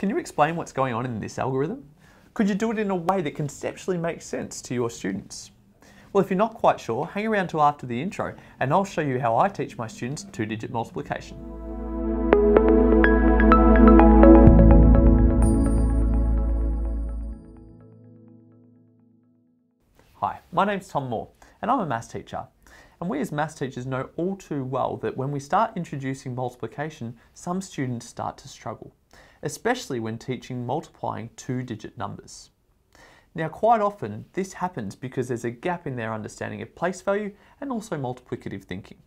Can you explain what's going on in this algorithm? Could you do it in a way that conceptually makes sense to your students? Well, if you're not quite sure, hang around till after the intro and I'll show you how I teach my students two-digit multiplication. Hi, my name's Tom Moore and I'm a maths teacher. And we as maths teachers know all too well that when we start introducing multiplication, some students start to struggle, especially when teaching multiplying two-digit numbers. Now quite often this happens because there's a gap in their understanding of place value and also multiplicative thinking.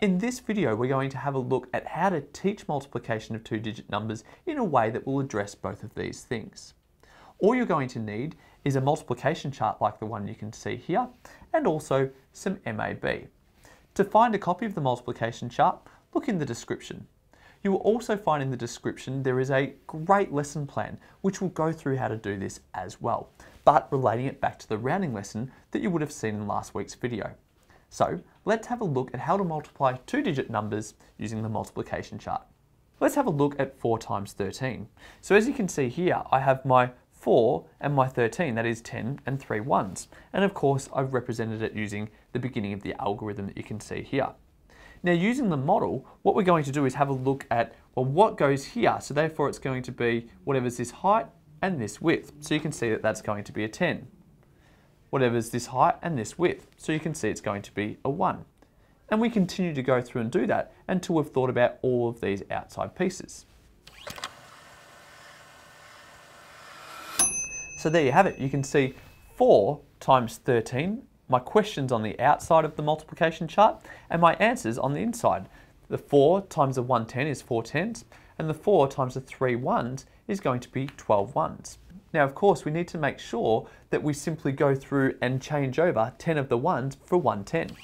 In this video we're going to have a look at how to teach multiplication of two-digit numbers in a way that will address both of these things. All you're going to need is a multiplication chart like the one you can see here and also some MAB. To find a copy of the multiplication chart, look in the description. You will also find in the description there is a great lesson plan which will go through how to do this as well, but relating it back to the rounding lesson that you would have seen in last week's video. So let's have a look at how to multiply two-digit numbers using the multiplication chart. Let's have a look at 4 times 13. So as you can see here, I have my 4 and my 13, that is 10 and 3 ones. And of course, I've represented it using the beginning of the algorithm that you can see here. Now using the model, what we're going to do is have a look at, well, what goes here? So therefore it's going to be whatever's this height and this width. So you can see that that's going to be a 10. Whatever's this height and this width. So you can see it's going to be a 1. And we continue to go through and do that until we've thought about all of these outside pieces. So there you have it. You can see 4 times 13. My questions on the outside of the multiplication chart and my answers on the inside. The 4 times the 110 is 4 tens and the 4 times the 3 ones is going to be 12 ones. Now of course we need to make sure that we simply go through and change over 10 of the ones for 110.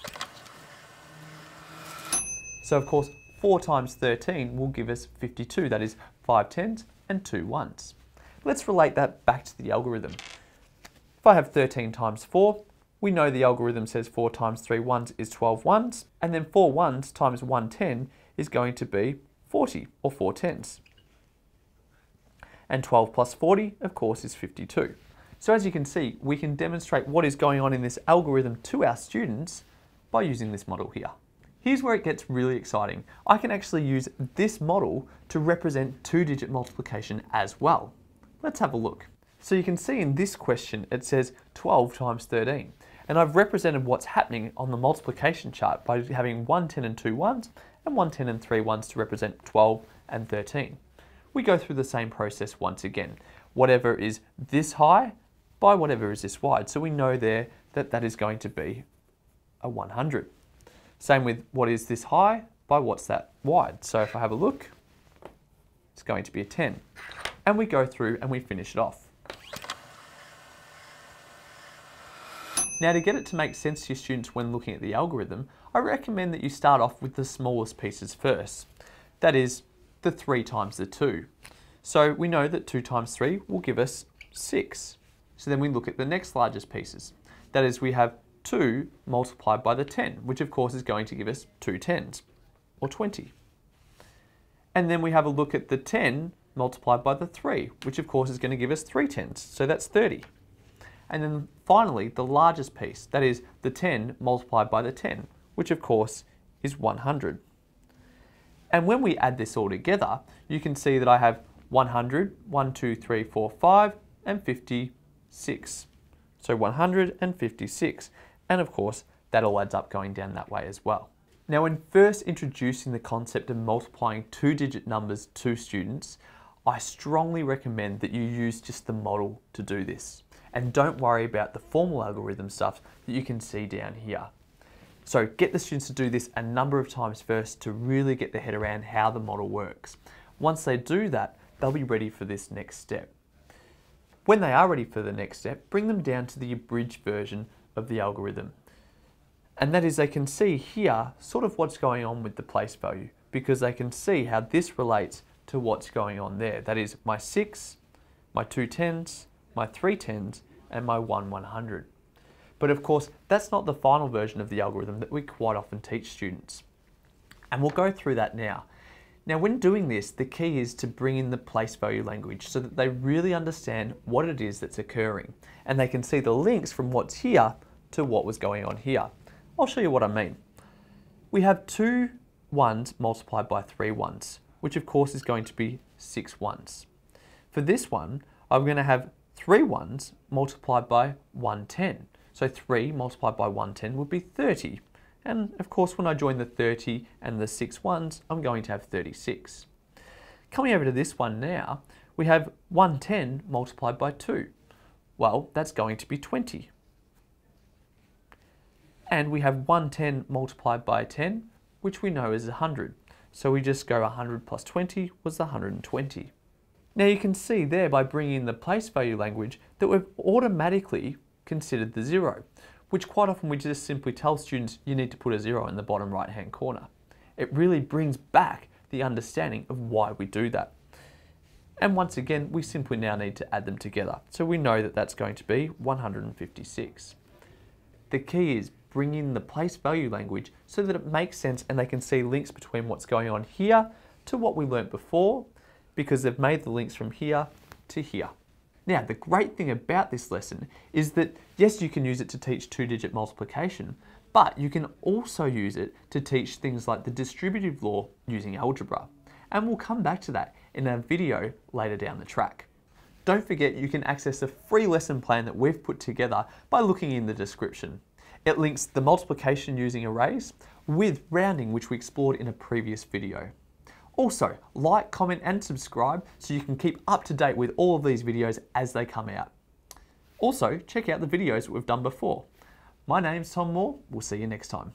So of course 4 times 13 will give us 52, that is 5 tens and 2 ones. Let's relate that back to the algorithm. If I have 13 times 4, we know the algorithm says 4 times 3 ones is 12 ones, and then 4 ones times 110 is going to be 40, or 4 tens. And 12 plus 40, of course, is 52. So as you can see, we can demonstrate what is going on in this algorithm to our students by using this model here. Here's where it gets really exciting. I can actually use this model to represent two-digit multiplication as well. Let's have a look. So you can see in this question, it says 12 times 13. And I've represented what's happening on the multiplication chart by having 1 10 and 2 ones and 1 10 and 3 ones to represent 12 and 13. We go through the same process once again. Whatever is this high by whatever is this wide. So we know there that that is going to be a 100. Same with what is this high by what's that wide. So if I have a look, it's going to be a 10 and we go through and we finish it off. Now to get it to make sense to your students when looking at the algorithm, I recommend that you start off with the smallest pieces first. That is the 3 times the 2. So we know that 2 times 3 will give us 6. So then we look at the next largest pieces. That is we have 2 multiplied by the 10, which of course is going to give us 2 tens, or 20. And then we have a look at the 10 multiplied by the 3, which of course is going to give us 3 tens, so that's 30. And then finally, the largest piece, that is the 10 multiplied by the 10, which of course is 100. And when we add this all together, you can see that I have 100, 1, 2, 3, 4, 5, and 56. So 156. And of course, that all adds up going down that way as well. Now, when first introducing the concept of multiplying two-digit numbers to students, I strongly recommend that you use just the model to do this. And don't worry about the formal algorithm stuff that you can see down here. So get the students to do this a number of times first to really get their head around how the model works. Once they do that, they'll be ready for this next step. When they are ready for the next step, bring them down to the abridged version of the algorithm. And that is they can see here sort of what's going on with the place value because they can see how this relates to what's going on there. That is my 6, my two tens, my three tens, and my 1 100. But of course, that's not the final version of the algorithm that we quite often teach students. And we'll go through that now. Now when doing this, the key is to bring in the place value language so that they really understand what it is that's occurring and they can see the links from what's here to what was going on here. I'll show you what I mean. We have two ones multiplied by three ones, which of course is going to be six ones. For this one, I'm going to have three ones multiplied by 110. So 3 multiplied by 110 would be 30. And of course, when I join the 30 and the six ones, I'm going to have 36. Coming over to this one now, we have 110 multiplied by 2. Well, that's going to be 20. And we have 110 multiplied by 10, which we know is 100. So we just go 100 plus 20 was 120. Now you can see there by bringing in the place value language that we've automatically considered the zero, which quite often we just simply tell students you need to put a zero in the bottom right hand corner. It really brings back the understanding of why we do that. And once again, we simply now need to add them together. So we know that that's going to be 156. The key is bring in the place value language so that it makes sense and they can see links between what's going on here to what we learnt before because they've made the links from here to here. Now, the great thing about this lesson is that yes, you can use it to teach two digit multiplication, but you can also use it to teach things like the distributive law using algebra. And we'll come back to that in a video later down the track. Don't forget you can access a free lesson plan that we've put together by looking in the description. It links the multiplication using arrays with rounding which we explored in a previous video. Also, like, comment and subscribe so you can keep up to date with all of these videos as they come out. Also, check out the videos we've done before. My name's Tom Moore, we'll see you next time.